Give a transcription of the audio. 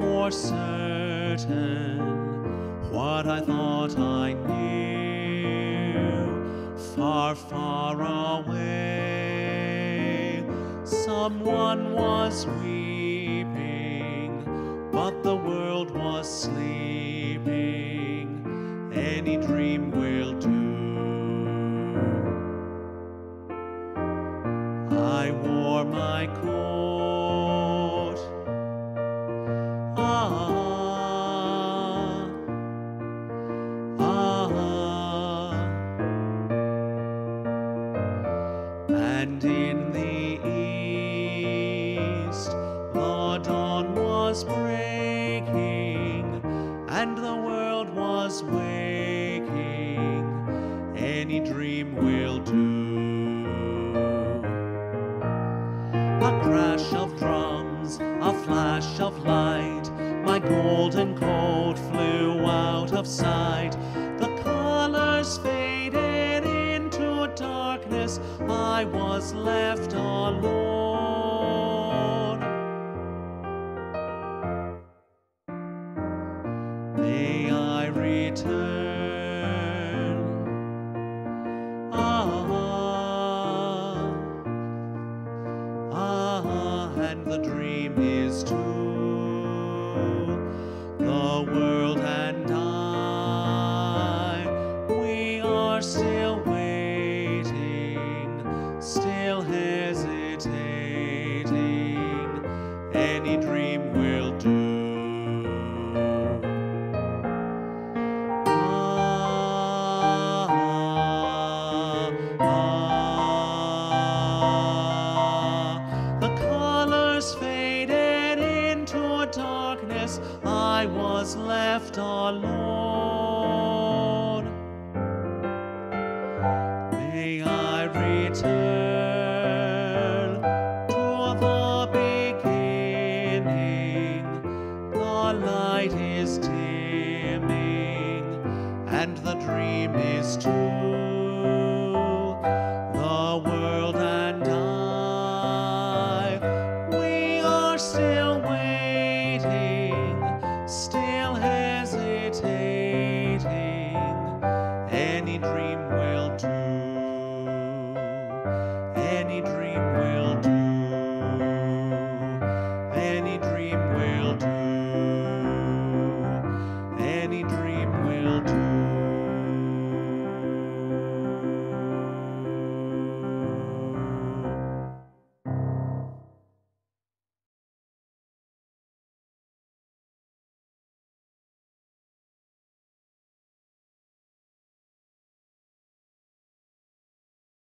more certain what I thought I knew. Far, far away, someone was weeping, but the world was sleeping. Any dream will do. I wore my coat. And in the east the dawn was breaking, and the world was waking. Any dream will do. A crash of drums, a flash of light. My golden coat flew out of sight. Darkness. I was left alone. May I return? Ah. Ah, and the dream is true. Any dream will do. Ah, ah, the colors faded into darkness. I was left alone. the light is dimming, and the dream is true. The world and I, we are still waiting, still hesitating. Any dream will do.